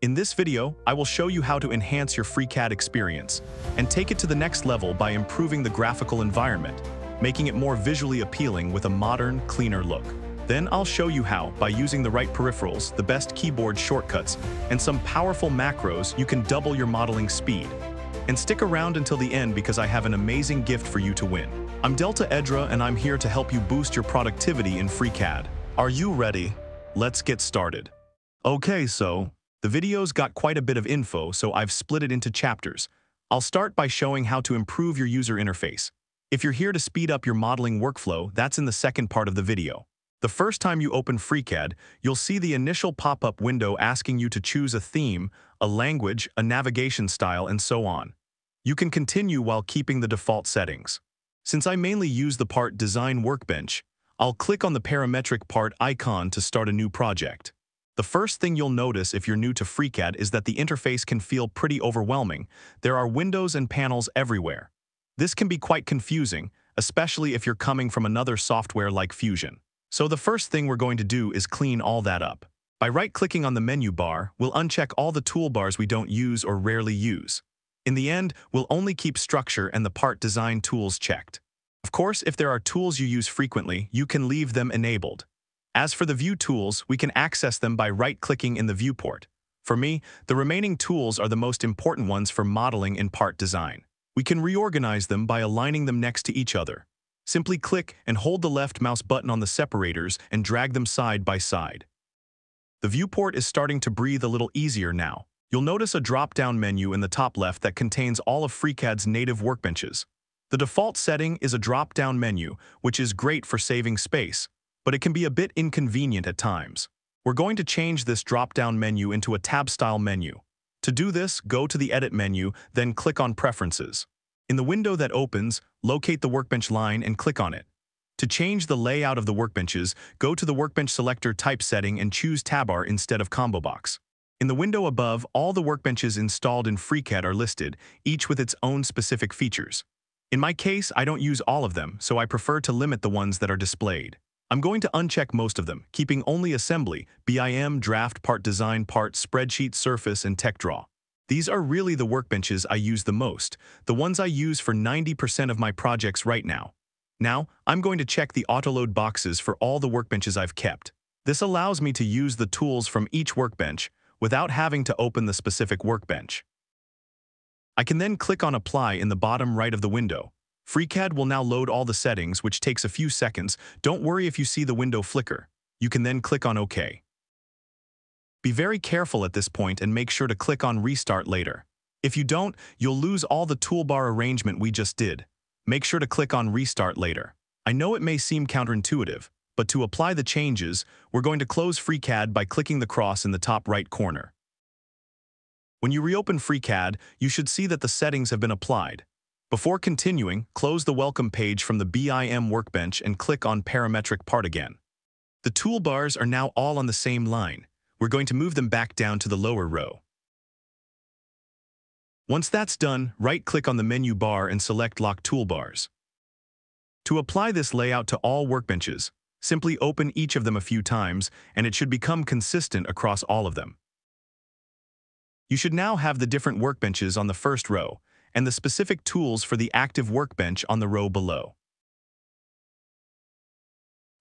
In this video, I will show you how to enhance your FreeCAD experience and take it to the next level by improving the graphical environment, making it more visually appealing with a modern, cleaner look. Then I'll show you how, by using the right peripherals, the best keyboard shortcuts, and some powerful macros, you can double your modeling speed. And stick around until the end because I have an amazing gift for you to win. I'm Deltahedra and I'm here to help you boost your productivity in FreeCAD. Are you ready? Let's get started. Okay, so the video's got quite a bit of info, so I've split it into chapters. I'll start by showing how to improve your user interface. If you're here to speed up your modeling workflow, that's in the second part of the video. The first time you open FreeCAD, you'll see the initial pop-up window asking you to choose a theme, a language, a navigation style, and so on. You can continue while keeping the default settings. Since I mainly use the part Design Workbench, I'll click on the parametric part icon to start a new project. The first thing you'll notice if you're new to FreeCAD is that the interface can feel pretty overwhelming. There are windows and panels everywhere. This can be quite confusing, especially if you're coming from another software like Fusion. So the first thing we're going to do is clean all that up. By right-clicking on the menu bar, we'll uncheck all the toolbars we don't use or rarely use. In the end, we'll only keep structure and the part design tools checked. Of course, if there are tools you use frequently, you can leave them enabled. As for the View tools, we can access them by right-clicking in the viewport. For me, the remaining tools are the most important ones for modeling in part design. We can reorganize them by aligning them next to each other. Simply click and hold the left mouse button on the separators and drag them side by side. The viewport is starting to breathe a little easier now. You'll notice a drop-down menu in the top left that contains all of FreeCAD's native workbenches. The default setting is a drop-down menu, which is great for saving space, but it can be a bit inconvenient at times. We're going to change this drop-down menu into a tab-style menu. To do this, go to the Edit menu, then click on Preferences. In the window that opens, locate the workbench line and click on it. To change the layout of the workbenches, go to the Workbench Selector type setting and choose Tabbar instead of Combo Box. In the window above, all the workbenches installed in FreeCAD are listed, each with its own specific features. In my case, I don't use all of them, so I prefer to limit the ones that are displayed. I'm going to uncheck most of them, keeping only Assembly, BIM, Draft, Part Design, Part, Spreadsheet, Surface, and TechDraw. These are really the workbenches I use the most, the ones I use for 90% of my projects right now. Now, I'm going to check the autoload boxes for all the workbenches I've kept. This allows me to use the tools from each workbench without having to open the specific workbench. I can then click on Apply in the bottom right of the window. FreeCAD will now load all the settings, which takes a few seconds. Don't worry if you see the window flicker. You can then click on OK. Be very careful at this point and make sure to click on Restart later. If you don't, you'll lose all the toolbar arrangement we just did. Make sure to click on Restart later. I know it may seem counterintuitive, but to apply the changes, we're going to close FreeCAD by clicking the cross in the top right corner. When you reopen FreeCAD, you should see that the settings have been applied. Before continuing, close the Welcome page from the BIM workbench and click on Parametric Part again. The toolbars are now all on the same line. We're going to move them back down to the lower row. Once that's done, right-click on the menu bar and select Lock Toolbars. To apply this layout to all workbenches, simply open each of them a few times and it should become consistent across all of them. You should now have the different workbenches on the first row, and the specific tools for the active workbench on the row below.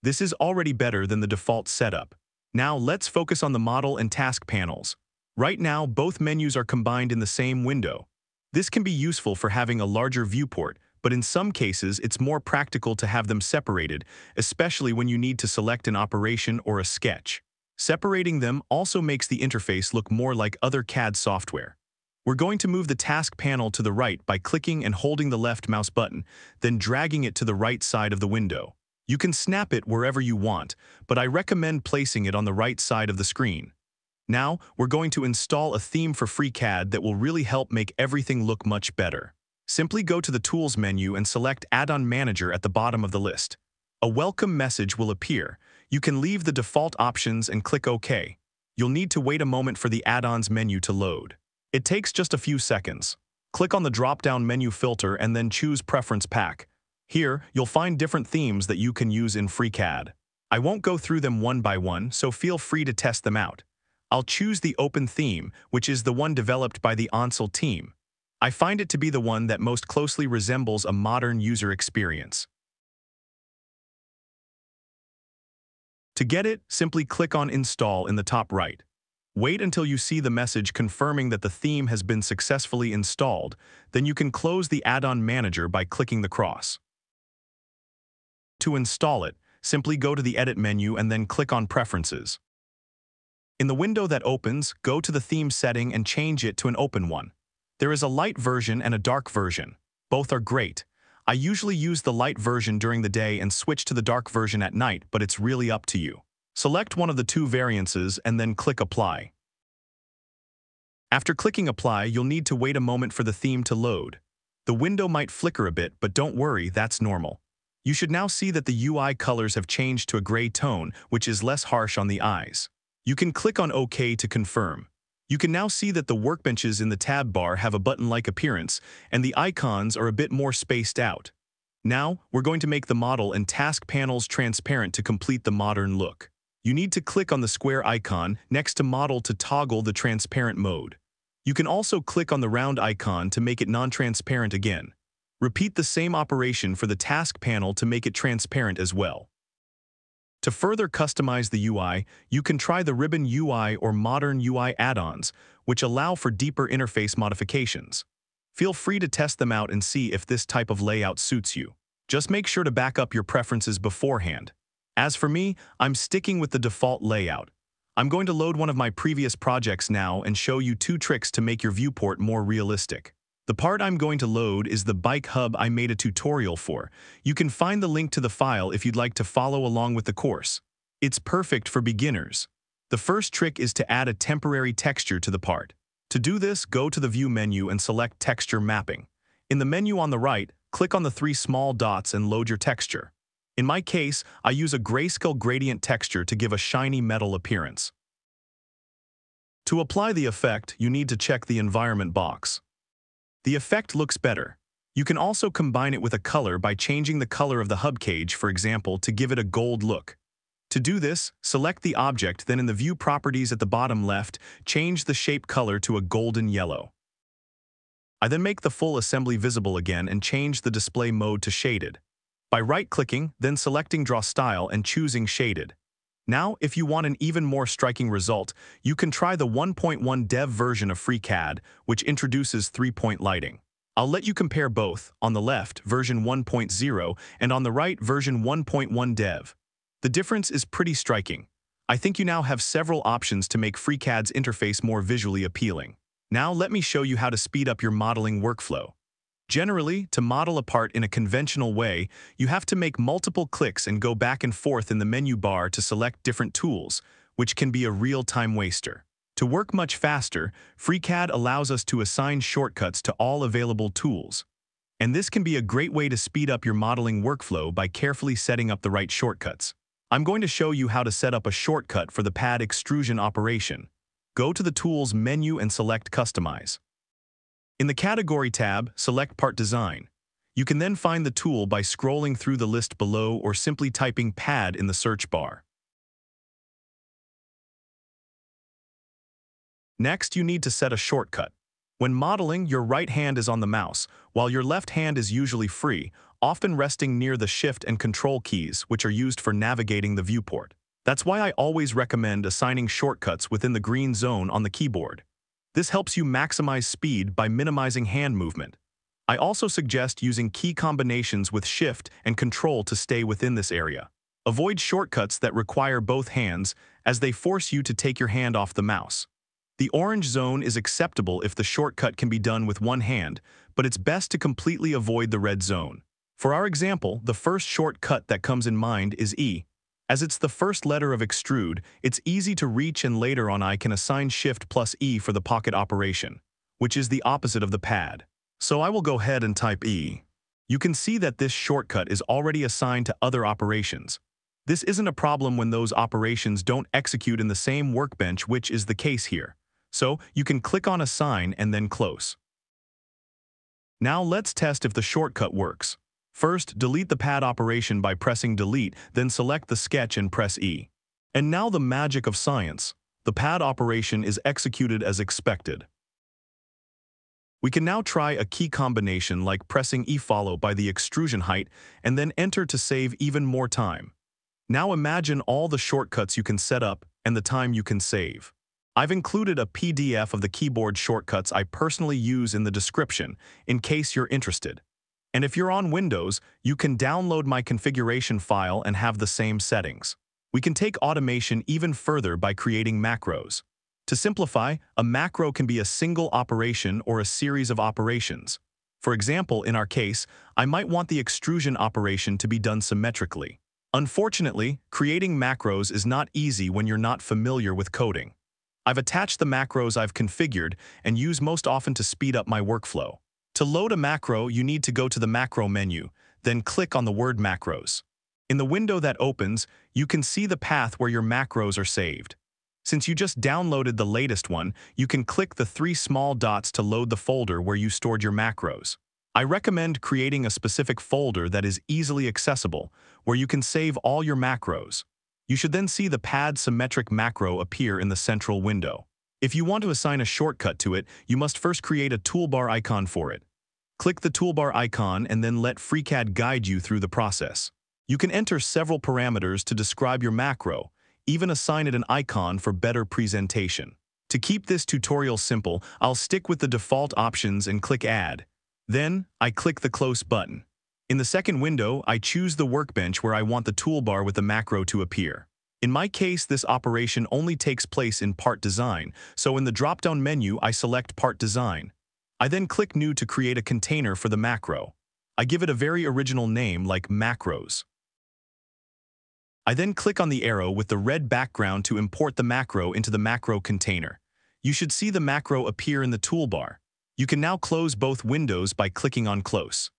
This is already better than the default setup. Now let's focus on the model and task panels. Right now, both menus are combined in the same window. This can be useful for having a larger viewport, but in some cases it's more practical to have them separated, especially when you need to select an operation or a sketch. Separating them also makes the interface look more like other CAD software. We're going to move the task panel to the right by clicking and holding the left mouse button, then dragging it to the right side of the window. You can snap it wherever you want, but I recommend placing it on the right side of the screen. Now, we're going to install a theme for FreeCAD that will really help make everything look much better. Simply go to the Tools menu and select Add-on Manager at the bottom of the list. A welcome message will appear. You can leave the default options and click OK. You'll need to wait a moment for the add-ons menu to load. It takes just a few seconds. Click on the drop-down menu filter and then choose Preference Pack. Here, you'll find different themes that you can use in FreeCAD. I won't go through them one by one, so feel free to test them out. I'll choose the open theme, which is the one developed by the Ondsel team. I find it to be the one that most closely resembles a modern user experience. To get it, simply click on Install in the top right. Wait until you see the message confirming that the theme has been successfully installed, then you can close the add-on manager by clicking the cross. To install it, simply go to the Edit menu and then click on Preferences. In the window that opens, go to the theme setting and change it to an open one. There is a light version and a dark version. Both are great. I usually use the light version during the day and switch to the dark version at night, but it's really up to you. Select one of the two variances and then click Apply. After clicking Apply, you'll need to wait a moment for the theme to load. The window might flicker a bit, but don't worry, that's normal. You should now see that the UI colors have changed to a gray tone, which is less harsh on the eyes. You can click on OK to confirm. You can now see that the workbenches in the tab bar have a button-like appearance, and the icons are a bit more spaced out. Now, we're going to make the model and task panels transparent to complete the modern look you need to click on the square icon next to Model to toggle the transparent mode. You can also click on the round icon to make it non-transparent again. Repeat the same operation for the task panel to make it transparent as well. To further customize the UI, you can try the Ribbon UI or Modern UI add-ons, which allow for deeper interface modifications. Feel free to test them out and see if this type of layout suits you. Just make sure to back up your preferences beforehand. As for me, I'm sticking with the default layout. I'm going to load one of my previous projects now and show you two tricks to make your viewport more realistic. The part I'm going to load is the bike hub I made a tutorial for. You can find the link to the file if you'd like to follow along with the course. It's perfect for beginners. The first trick is to add a temporary texture to the part. To do this, go to the View menu and select Texture Mapping. In the menu on the right, click on the three small dots and load your texture. In my case, I use a grayscale gradient texture to give a shiny metal appearance. To apply the effect, you need to check the environment box. The effect looks better. You can also combine it with a color by changing the color of the hub cage, for example, to give it a gold look. To do this, select the object, then in the View Properties at the bottom left, change the shape color to a golden yellow. I then make the full assembly visible again and change the display mode to shaded by right-clicking, then selecting Draw Style and choosing Shaded. Now, if you want an even more striking result, you can try the 1.1 dev version of FreeCAD, which introduces three-point lighting. I'll let you compare both, on the left, version 1.0, and on the right, version 1.1 dev. The difference is pretty striking. I think you now have several options to make FreeCAD's interface more visually appealing. Now let me show you how to speed up your modeling workflow. Generally, to model a part in a conventional way, you have to make multiple clicks and go back and forth in the menu bar to select different tools, which can be a real time waster. To work much faster, FreeCAD allows us to assign shortcuts to all available tools. And this can be a great way to speed up your modeling workflow by carefully setting up the right shortcuts. I'm going to show you how to set up a shortcut for the pad extrusion operation. Go to the Tools menu and select Customize. In the Category tab, select Part Design. You can then find the tool by scrolling through the list below or simply typing PAD in the search bar. Next, you need to set a shortcut. When modeling, your right hand is on the mouse, while your left hand is usually free, often resting near the Shift and Control keys, which are used for navigating the viewport. That's why I always recommend assigning shortcuts within the green zone on the keyboard. This helps you maximize speed by minimizing hand movement. I also suggest using key combinations with Shift and Control to stay within this area. Avoid shortcuts that require both hands as they force you to take your hand off the mouse. The orange zone is acceptable if the shortcut can be done with one hand, but it's best to completely avoid the red zone. For our example, the first shortcut that comes in mind is E, as it's the first letter of extrude, it's easy to reach and later on I can assign Shift plus E for the pocket operation, which is the opposite of the pad. So I will go ahead and type E. You can see that this shortcut is already assigned to other operations. This isn't a problem when those operations don't execute in the same workbench which is the case here. So you can click on Assign and then Close. Now let's test if the shortcut works. First, delete the pad operation by pressing delete, then select the sketch and press E. And now the magic of science. the pad operation is executed as expected. We can now try a key combination like pressing E follow by the extrusion height and then enter to save even more time. Now imagine all the shortcuts you can set up and the time you can save. I've included a PDF of the keyboard shortcuts I personally use in the description in case you're interested. And if you're on Windows, you can download my configuration file and have the same settings. We can take automation even further by creating macros. To simplify, a macro can be a single operation or a series of operations. For example, in our case, I might want the extrusion operation to be done symmetrically. Unfortunately, creating macros is not easy when you're not familiar with coding. I've attached the macros I've configured and use most often to speed up my workflow. To load a macro, you need to go to the macro menu, then click on the word macros. In the window that opens, you can see the path where your macros are saved. Since you just downloaded the latest one, you can click the three small dots to load the folder where you stored your macros. I recommend creating a specific folder that is easily accessible, where you can save all your macros. You should then see the pad symmetric macro appear in the central window. If you want to assign a shortcut to it, you must first create a toolbar icon for it. Click the toolbar icon and then let FreeCAD guide you through the process. You can enter several parameters to describe your macro, even assign it an icon for better presentation. To keep this tutorial simple, I'll stick with the default options and click Add. Then, I click the Close button. In the second window, I choose the workbench where I want the toolbar with the macro to appear. In my case, this operation only takes place in Part Design, so in the drop-down menu, I select Part Design. I then click New to create a container for the macro. I give it a very original name like Macros. I then click on the arrow with the red background to import the macro into the macro container. You should see the macro appear in the toolbar. You can now close both windows by clicking on Close.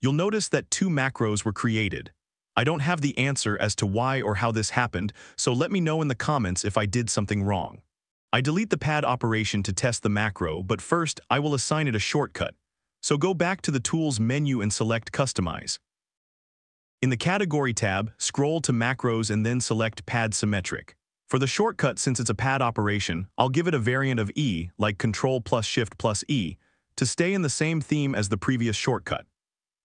You'll notice that two macros were created. I don't have the answer as to why or how this happened, so let me know in the comments if I did something wrong. I delete the pad operation to test the macro, but first I will assign it a shortcut. So go back to the Tools menu and select Customize. In the Category tab, scroll to Macros and then select Pad Symmetric. For the shortcut, since it's a pad operation, I'll give it a variant of E, like Control plus Shift plus E, to stay in the same theme as the previous shortcut.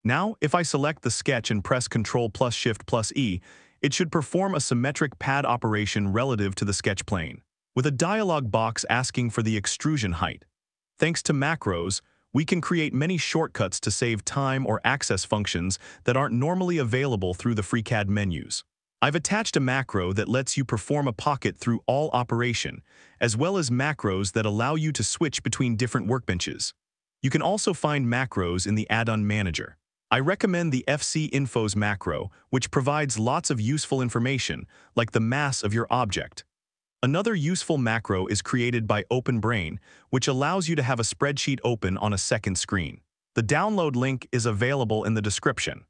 Now, if I select the sketch and press Ctrl plus Shift plus E, it should perform a symmetric pad operation relative to the sketch plane, with a dialog box asking for the extrusion height. Thanks to macros, we can create many shortcuts to save time or access functions that aren't normally available through the FreeCAD menus. I've attached a macro that lets you perform a pocket through all operation, as well as macros that allow you to switch between different workbenches. You can also find macros in the add-on manager. I recommend the FC Infos macro, which provides lots of useful information, like the mass of your object. Another useful macro is created by OpenBrain, which allows you to have a spreadsheet open on a second screen. The download link is available in the description.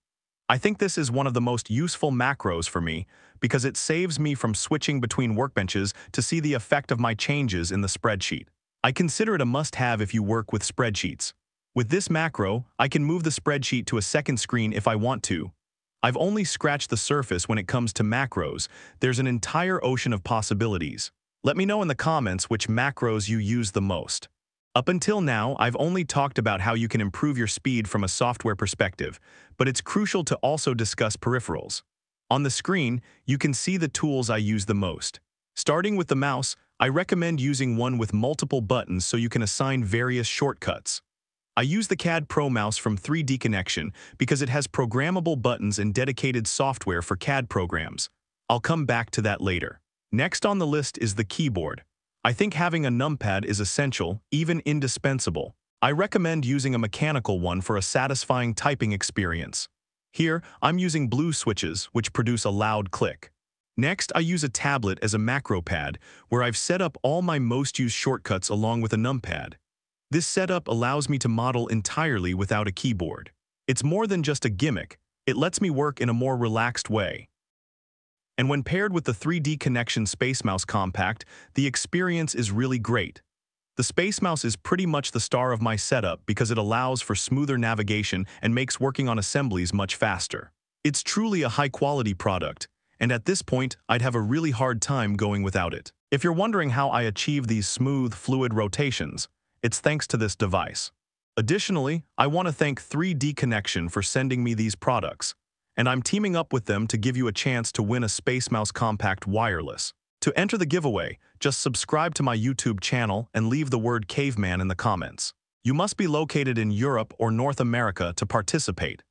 I think this is one of the most useful macros for me because it saves me from switching between workbenches to see the effect of my changes in the spreadsheet. I consider it a must-have if you work with spreadsheets. With this macro, I can move the spreadsheet to a second screen if I want to, I've only scratched the surface when it comes to macros. There's an entire ocean of possibilities. Let me know in the comments which macros you use the most. Up until now, I've only talked about how you can improve your speed from a software perspective, but it's crucial to also discuss peripherals. On the screen, you can see the tools I use the most. Starting with the mouse, I recommend using one with multiple buttons so you can assign various shortcuts. I use the CAD Pro mouse from 3Dconnexion because it has programmable buttons and dedicated software for CAD programs. I'll come back to that later. Next on the list is the keyboard. I think having a numpad is essential, even indispensable. I recommend using a mechanical one for a satisfying typing experience. Here, I'm using blue switches, which produce a loud click. Next, I use a tablet as a macro pad, where I've set up all my most used shortcuts along with a numpad. This setup allows me to model entirely without a keyboard. It's more than just a gimmick, it lets me work in a more relaxed way. And when paired with the 3Dconnexion Space Mouse Compact, the experience is really great. The Space Mouse is pretty much the star of my setup because it allows for smoother navigation and makes working on assemblies much faster. It's truly a high-quality product, and at this point, I'd have a really hard time going without it. If you're wondering how I achieve these smooth, fluid rotations, it's thanks to this device. Additionally, I want to thank 3Dconnexion for sending me these products, and I'm teaming up with them to give you a chance to win a Space Mouse Compact Wireless. To enter the giveaway, just subscribe to my YouTube channel and leave the word caveman in the comments. You must be located in Europe or North America to participate.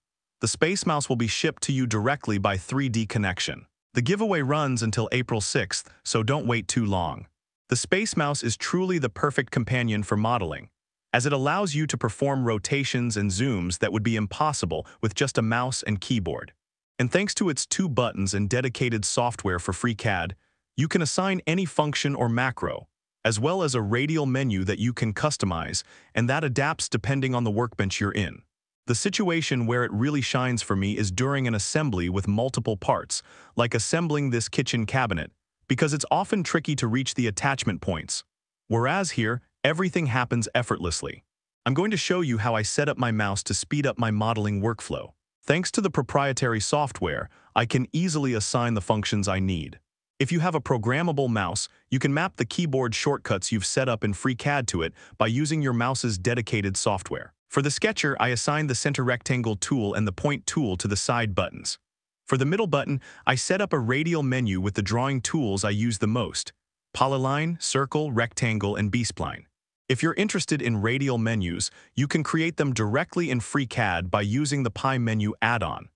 The Space Mouse will be shipped to you directly by 3Dconnexion. The giveaway runs until April 6th, so don't wait too long. The Space Mouse is truly the perfect companion for modeling, as it allows you to perform rotations and zooms that would be impossible with just a mouse and keyboard. And thanks to its two buttons and dedicated software for FreeCAD, you can assign any function or macro, as well as a radial menu that you can customize, and that adapts depending on the workbench you're in. The situation where it really shines for me is during an assembly with multiple parts, like assembling this kitchen cabinet, because it's often tricky to reach the attachment points. Whereas here, everything happens effortlessly. I'm going to show you how I set up my mouse to speed up my modeling workflow. Thanks to the proprietary software, I can easily assign the functions I need. If you have a programmable mouse, you can map the keyboard shortcuts you've set up in FreeCAD to it by using your mouse's dedicated software. For the sketcher, I assigned the center rectangle tool and the point tool to the side buttons. For the middle button, I set up a radial menu with the drawing tools I use the most, polyline, circle, rectangle, and B-spline. If you're interested in radial menus, you can create them directly in FreeCAD by using the Pie menu add-on.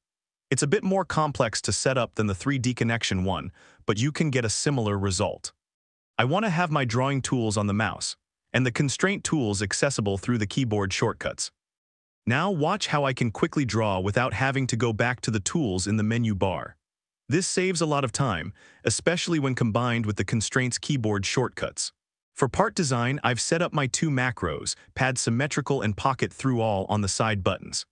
It's a bit more complex to set up than the 3Dconnexion one, but you can get a similar result. I want to have my drawing tools on the mouse, and the constraint tools accessible through the keyboard shortcuts. Now watch how I can quickly draw without having to go back to the tools in the menu bar. This saves a lot of time, especially when combined with the constraints keyboard shortcuts. For part design, I've set up my two macros, pad symmetrical and pocket through all on the side buttons.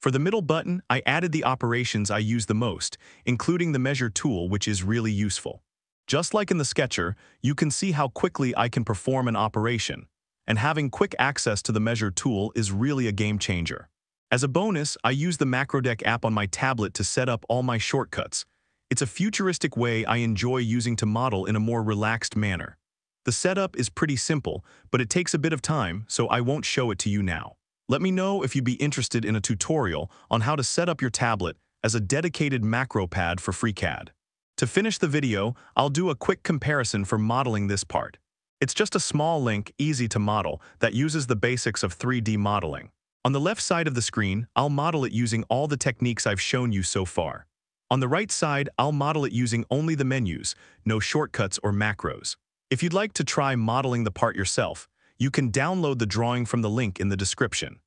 For the middle button, I added the operations I use the most, including the measure tool, which is really useful. Just like in the Sketcher, you can see how quickly I can perform an operation, and having quick access to the measure tool is really a game changer. As a bonus, I use the MacroDeck app on my tablet to set up all my shortcuts. It's a futuristic way I enjoy using to model in a more relaxed manner. The setup is pretty simple, but it takes a bit of time, so I won't show it to you now. Let me know if you'd be interested in a tutorial on how to set up your tablet as a dedicated macro pad for FreeCAD. To finish the video, I'll do a quick comparison for modeling this part. It's just a small link, easy to model, that uses the basics of 3D modeling. On the left side of the screen, I'll model it using all the techniques I've shown you so far. On the right side, I'll model it using only the menus, no shortcuts or macros. If you'd like to try modeling the part yourself, you can download the drawing from the link in the description.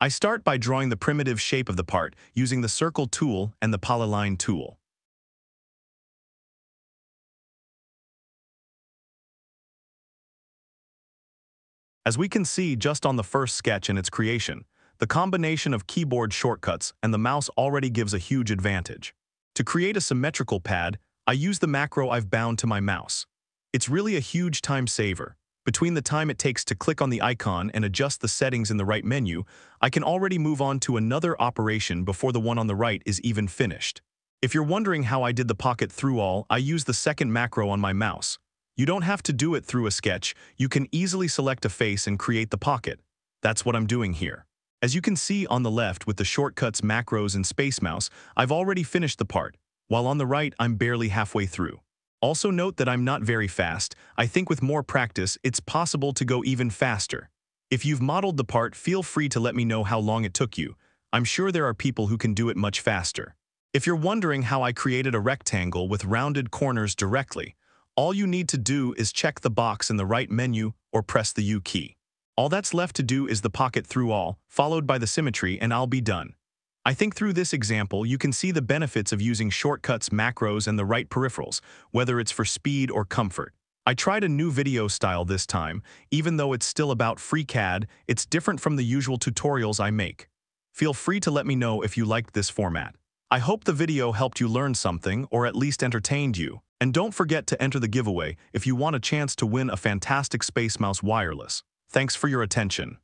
I start by drawing the primitive shape of the part using the Circle tool and the Polyline tool. As we can see just on the first sketch in its creation, the combination of keyboard shortcuts and the mouse already gives a huge advantage. To create a symmetrical pad, I use the macro I've bound to my mouse. It's really a huge time saver, between the time it takes to click on the icon and adjust the settings in the right menu, I can already move on to another operation before the one on the right is even finished. If you're wondering how I did the pocket through all, I use the second macro on my mouse. You don't have to do it through a sketch, you can easily select a face and create the pocket. That's what I'm doing here. As you can see on the left with the shortcuts, macros, and Space Mouse, I've already finished the part, while on the right I'm barely halfway through. Also note that I'm not very fast. I think with more practice, it's possible to go even faster. If you've modeled the part, feel free to let me know how long it took you. I'm sure there are people who can do it much faster. If you're wondering how I created a rectangle with rounded corners directly, all you need to do is check the box in the right menu or press the U key. All that's left to do is the pocket through all, followed by the symmetry, and I'll be done. I think through this example, you can see the benefits of using shortcuts, macros, and the right peripherals, whether it's for speed or comfort. I tried a new video style this time. Even though it's still about FreeCAD, it's different from the usual tutorials I make. Feel free to let me know if you liked this format. I hope the video helped you learn something or at least entertained you. And don't forget to enter the giveaway if you want a chance to win a fantastic Space Mouse wireless. Thanks for your attention.